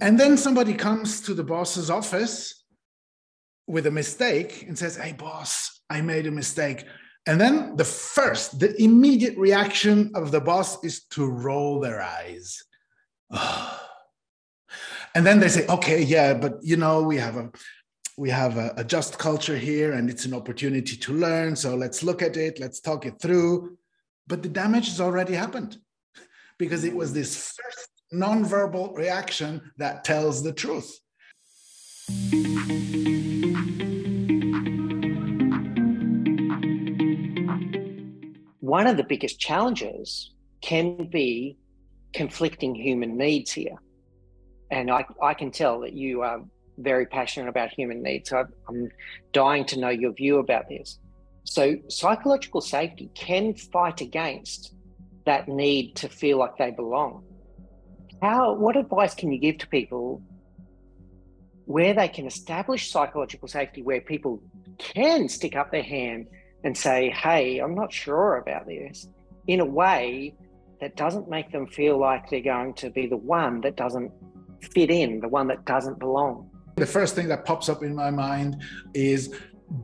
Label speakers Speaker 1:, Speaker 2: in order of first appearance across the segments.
Speaker 1: And then somebody comes to the boss's office with a mistake and says, Hey, boss, I made a mistake. And then the first, the immediate reaction of the boss is to roll their eyes. and then they say, okay, yeah, but you know, we have a we have a, a just culture here and it's an opportunity to learn. So let's look at it, let's talk it through. But the damage has already happened because it was this first nonverbal reaction that tells the truth.
Speaker 2: One of the biggest challenges can be conflicting human needs here. And I, I can tell that you are very passionate about human needs. I'm dying to know your view about this. So, psychological safety can fight against that need to feel like they belong. How, what advice can you give to people where they can establish psychological safety, where people can stick up their hand and say, Hey, I'm not sure about this, in a way that doesn't make them feel like they're going to be the one that doesn't fit in, the one that doesn't belong?
Speaker 1: The first thing that pops up in my mind is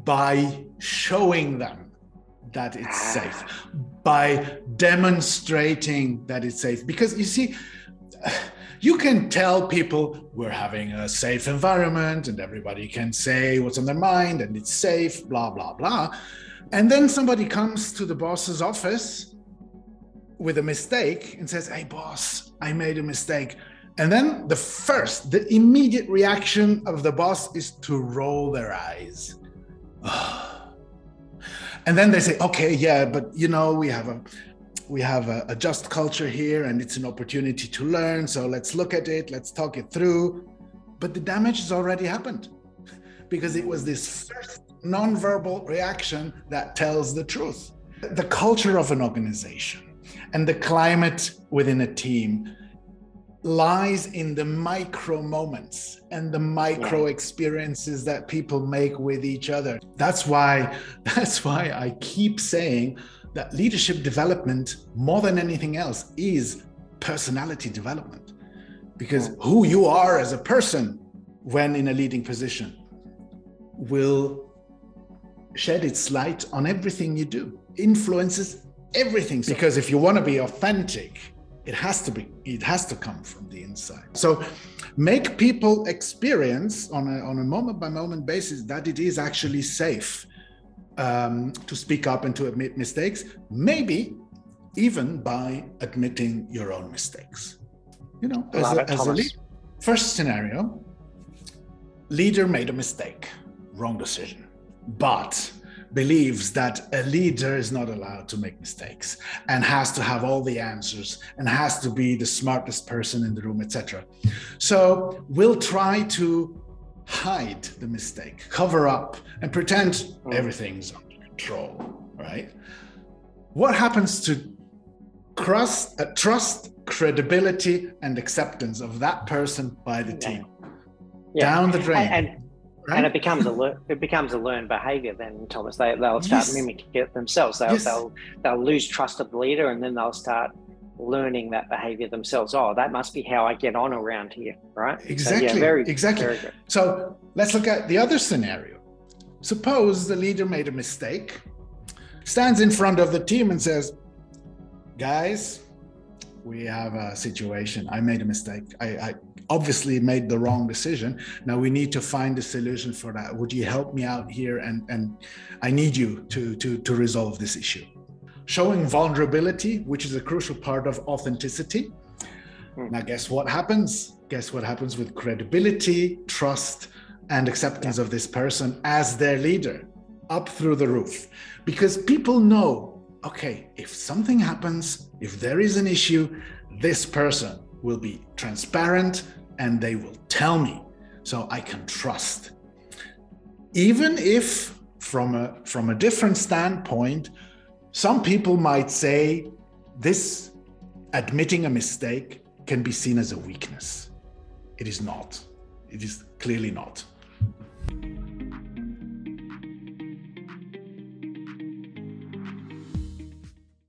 Speaker 1: by showing them that it's ah. safe, by demonstrating that it's safe. Because you see, you can tell people we're having a safe environment and everybody can say what's on their mind and it's safe, blah, blah, blah. And then somebody comes to the boss's office with a mistake and says, Hey, boss, I made a mistake. And then the first, the immediate reaction of the boss is to roll their eyes. and then they say, okay, yeah, but you know, we have a we have a, a just culture here and it's an opportunity to learn. So let's look at it, let's talk it through. But the damage has already happened because it was this first nonverbal reaction that tells the truth. The culture of an organization and the climate within a team lies in the micro moments and the micro experiences that people make with each other that's why that's why i keep saying that leadership development more than anything else is personality development. Because hmm. who you are as a person when in a leading position will shed its light on everything you do influences everything. Because if you want to be authentic it has to be it has to come from the inside. So make people experience on a, on a moment by moment basis that it is actually safe um, to speak up and to admit mistakes maybe even by admitting your own mistakes you know as, a, as a first scenario leader made a mistake wrong decision but believes that a leader is not allowed to make mistakes and has to have all the answers and has to be the smartest person in the room, etc. So we'll try to hide the mistake, cover up, and pretend mm. everything's under control, right? What happens to trust, uh, trust, credibility, and acceptance of that person by the team? Yeah. Down the drain.
Speaker 2: And, and Right? And it becomes a it becomes a learned behaviour. Then Thomas, they they'll start yes. mimicking it themselves. They'll, yes. they'll they'll lose trust of the leader, and then they'll start learning that behaviour themselves. Oh, that must be how I get on around here, right?
Speaker 1: Exactly. So, yeah, very, exactly. Very so let's look at the other scenario. Suppose the leader made a mistake, stands in front of the team and says, "Guys, we have a situation. I made a mistake. I, I, obviously made the wrong decision. Now we need to find a solution for that. Would you help me out here? And, and I need you to, to, to resolve this issue. Showing vulnerability, which is a crucial part of authenticity. Hmm. Now, guess what happens? Guess what happens with credibility, trust, and acceptance of this person as their leader? Up through the roof. Because people know okay, if something happens, if there is an issue, this person will be transparent and they will tell me so I can trust. Even if from a from a different standpoint, some people might say this admitting a mistake can be seen as a weakness. It is not. It is clearly not.